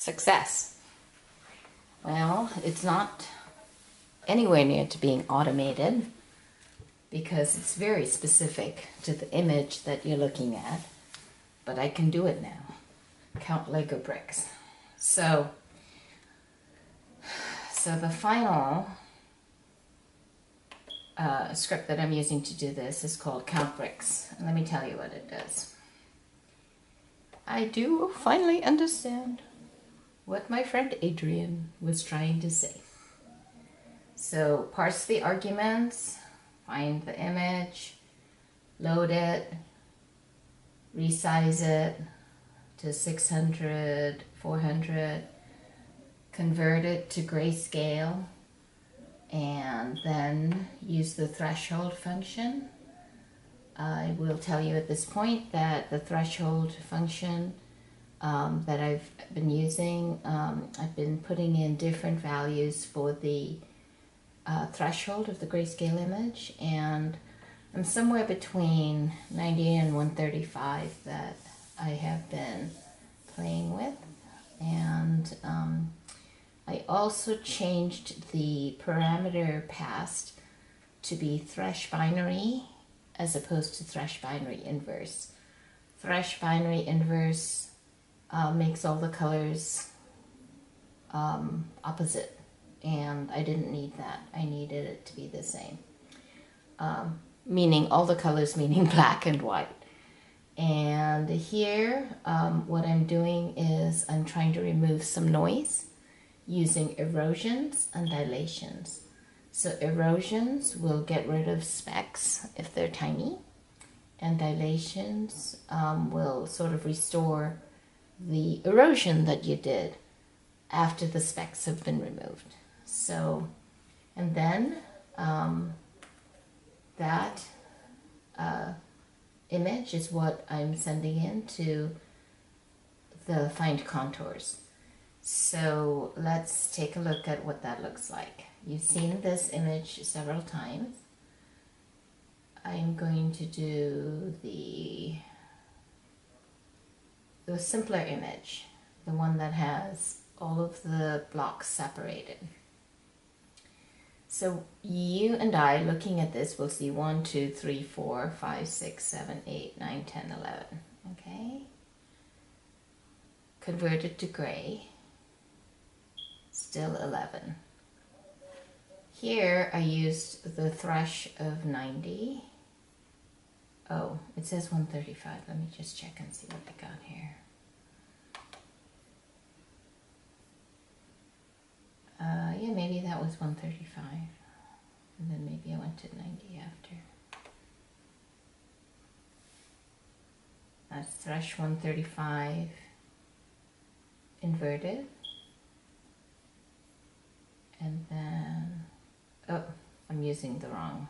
Success. Well, it's not anywhere near to being automated because it's very specific to the image that you're looking at, but I can do it now. Count Lego bricks. So, so the final uh, script that I'm using to do this is called Count Bricks. And let me tell you what it does. I do finally understand what my friend Adrian was trying to say. So parse the arguments, find the image, load it, resize it to 600, 400, convert it to grayscale, and then use the threshold function. I will tell you at this point that the threshold function um, that I've been using, um, I've been putting in different values for the uh, threshold of the grayscale image and I'm somewhere between 90 and 135 that I have been playing with and um, I also changed the parameter passed to be thresh binary as opposed to thresh binary inverse. Thresh binary inverse uh, makes all the colors um, opposite and I didn't need that. I needed it to be the same. Um, meaning all the colors meaning black and white. And here um, what I'm doing is I'm trying to remove some noise using erosions and dilations. So erosions will get rid of specks if they're tiny and dilations um, will sort of restore the erosion that you did after the specks have been removed. So, and then um, that uh, image is what I'm sending in to the find contours. So let's take a look at what that looks like. You've seen this image several times. I'm going to do the, the simpler image, the one that has all of the blocks separated. So you and I looking at this will see 1, 2, 3, 4, 5, 6, 7, 8, 9, 10, 11. Okay? Converted to gray still 11. Here I used the thresh of 90. Oh, it says 135. Let me just check and see what I got here. Uh, yeah, maybe that was 135. And then maybe I went to 90 after. That's thresh 135 inverted and then oh I'm using the wrong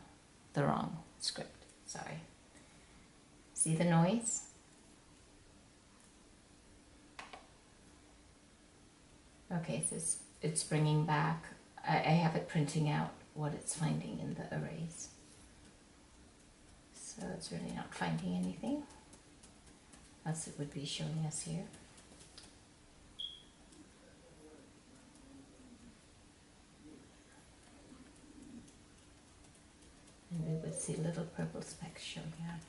the wrong script sorry see the noise? Okay so it's, it's bringing back I, I have it printing out what it's finding in the arrays. So it's really not finding anything else it would be showing us here. And we would see little purple specks showing up.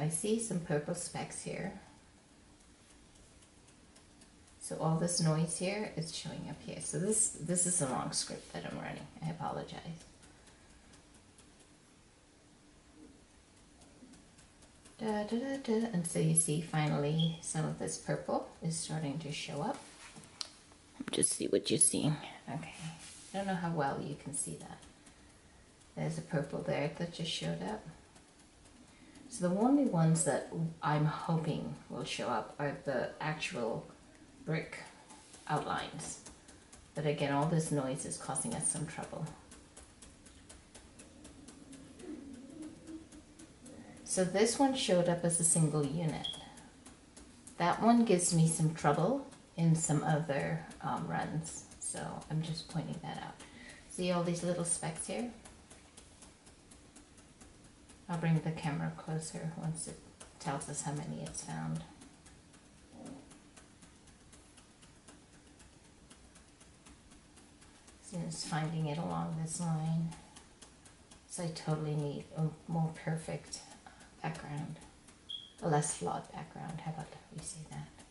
I see some purple specks here. So all this noise here is showing up here. So this, this is the wrong script that I'm running. I apologize. Da, da, da, da. And so you see finally some of this purple is starting to show up. Just see what you're seeing. Okay. I don't know how well you can see that. There's a purple there that just showed up. So the only ones that I'm hoping will show up are the actual brick outlines. But again, all this noise is causing us some trouble. So this one showed up as a single unit. That one gives me some trouble in some other um, runs. So I'm just pointing that out. See all these little specks here? I'll bring the camera closer once it tells us how many it's found. So it's finding it along this line. So I totally need a more perfect background, a less flawed background. How about? We see that?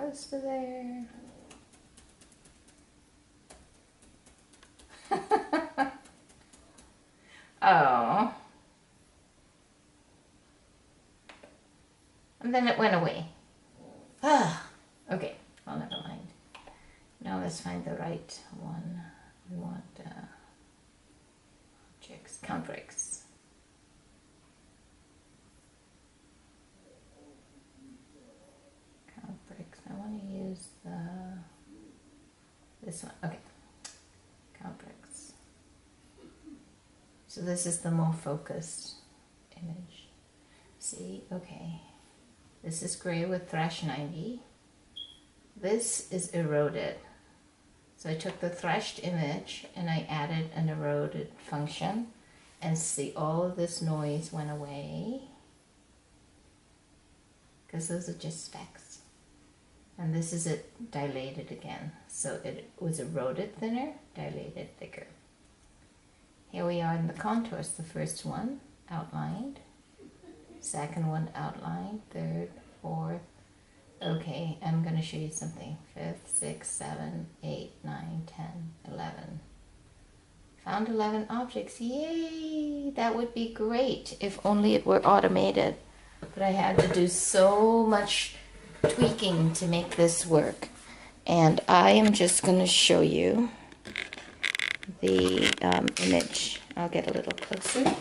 Close to there. oh. And then it went away. Ah, okay, well, never mind. Now let's find the right one. We want uh, objects, count bricks. Count bricks. I want to use the this one. Okay, count bricks. So this is the more focused image. See, okay. This is gray with thresh 90. This is eroded. So I took the thrashed image and I added an eroded function and see all of this noise went away because those are just specks. And this is it dilated again. So it was eroded thinner, dilated thicker. Here we are in the contours, the first one outlined second one outlined, third, fourth. Okay, I'm going to show you something. Fifth, sixth, seven, eight, nine, ten, eleven. Found 11 objects. Yay! That would be great if only it were automated. But I had to do so much tweaking to make this work. And I am just going to show you the um, image. I'll get a little closer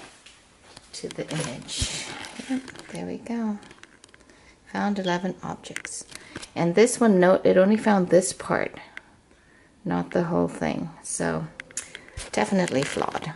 to the image. There we go. Found 11 objects. And this one, note, it only found this part, not the whole thing. So, definitely flawed.